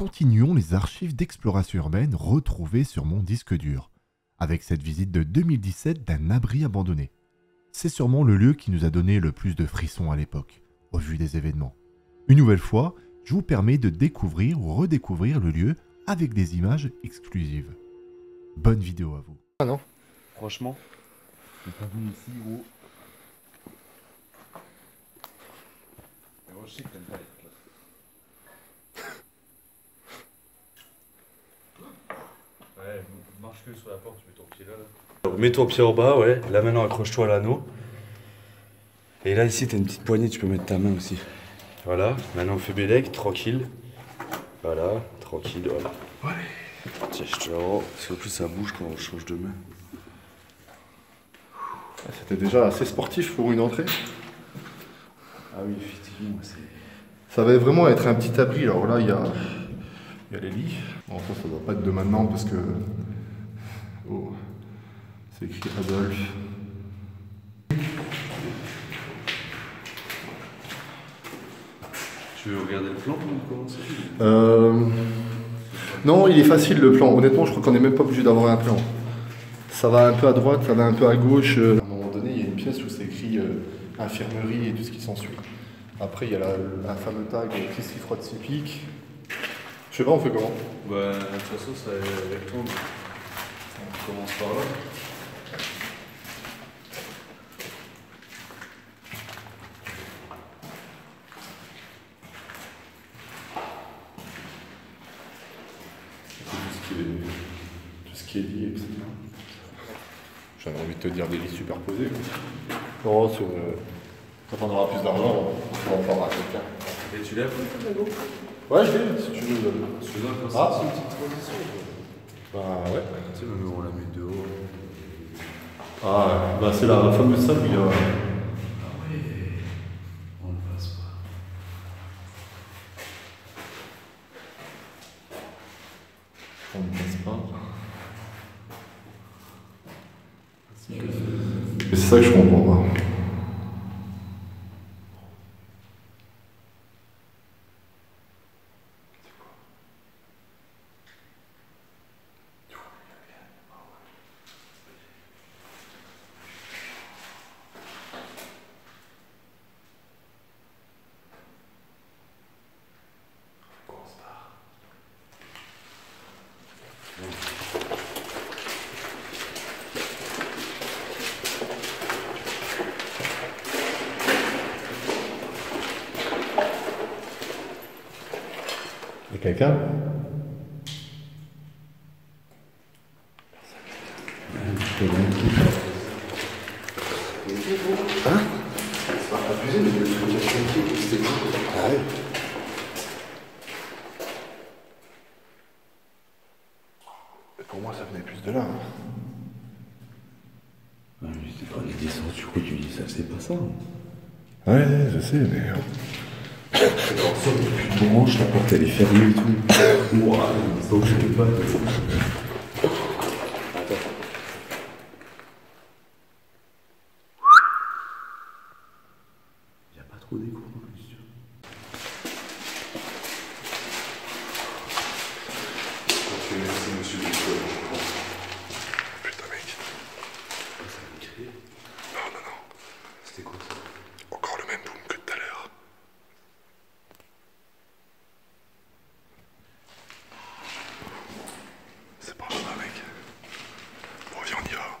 continuons les archives d'exploration urbaine retrouvées sur mon disque dur, avec cette visite de 2017 d'un abri abandonné. C'est sûrement le lieu qui nous a donné le plus de frissons à l'époque, au vu des événements. Une nouvelle fois, je vous permets de découvrir ou redécouvrir le lieu avec des images exclusives. Bonne vidéo à vous. Ah non Franchement, j'ai pas venu ici, gros. Mais moi, je sais que t'aimes pas les classes. Ouais, sur la porte, tu mets ton pied là. là. Mets ton pied en bas, ouais. Là maintenant, accroche-toi à l'anneau. Et là, ici, t'as une petite poignée, tu peux mettre ta main aussi. Voilà, maintenant on fait Bélec, tranquille. Voilà, tranquille, voilà. Ouais. Tiens, je te rends, parce qu'en plus ça bouge quand on change de main. C'était déjà assez sportif pour une entrée. Ah oui, effectivement, c'est. Ça va vraiment être un petit abri. Alors là, il y a, il y a les lits. Bon, ça, ça doit pas être de maintenant parce que. C'est écrit Adolphe. Tu veux regarder le plan ou comment c'est Euh, Non, il est facile le plan. Honnêtement, je crois qu'on n'est même pas obligé d'avoir un plan. Ça va un peu à droite, ça va un peu à gauche. Euh, À un moment donné, il y a une pièce où c'est écrit euh, infirmerie et tout ce qui s'ensuit. Après, il y a la, la fameux tag qui s'y frotte ses pics. Je sais pas, on fait comment? Bah, de toute façon, ça avec toi. On commence par là. Tout ce qui est, lié, etc. J'avais envie de te dire des lits superposés. Non, c'est, euh, quand on aura plus d'argent, on en faire à quelqu'un. Et tu lèves Ouais, je l'ai, si tu veux. euh, Excuse-moi, quand Ah. c'est une petite transition. Bah ouais. Tu sais, on la met dehors. Ah, bah c'est la fameuse salle où il y a. Ah ouais, on ne passe pas. On ne passe pas. C'est ça que je comprends pas. Il y a quelqu'un Ah ouais Pour moi, ça venait plus de là. hein. Ah, mais c'est pas les descentes, tu crois que tu dis ça, c'est pas ça. Ouais, je sais, mais. Branches, la porte elle est fermée et tout. Moi, donc je peux pas. Il n'y a pas trop d'écho en plus. tu vois. Ok, merci monsieur Nicolas. Putain, mec. Ça m'a créé. Non, non, non. C'était quoi ça Encore le même boom que tout à l'heure. C'est pas là, mec. Bon, viens, on y va.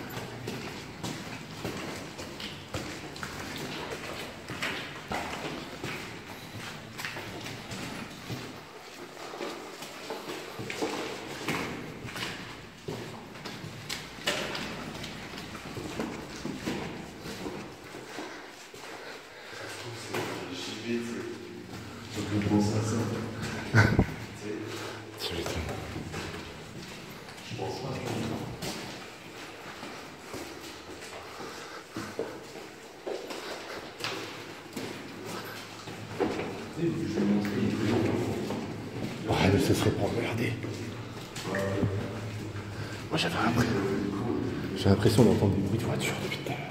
J'ai l'impression d'entendre des bruits de voiture depuis tout à l'heure.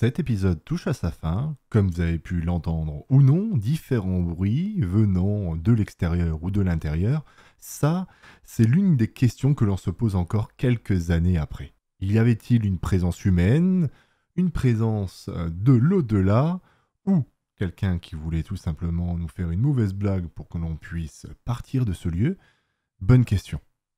Cet épisode touche à sa fin, comme vous avez pu l'entendre ou non, différents bruits venant de l'extérieur ou de l'intérieur, ça, c'est l'une des questions que l'on se pose encore quelques années après. Y avait-il une présence humaine, une présence euh, de l'au-delà, ou quelqu'un qui voulait tout simplement nous faire une mauvaise blague pour que l'on puisse partir de ce lieu? Bonne question.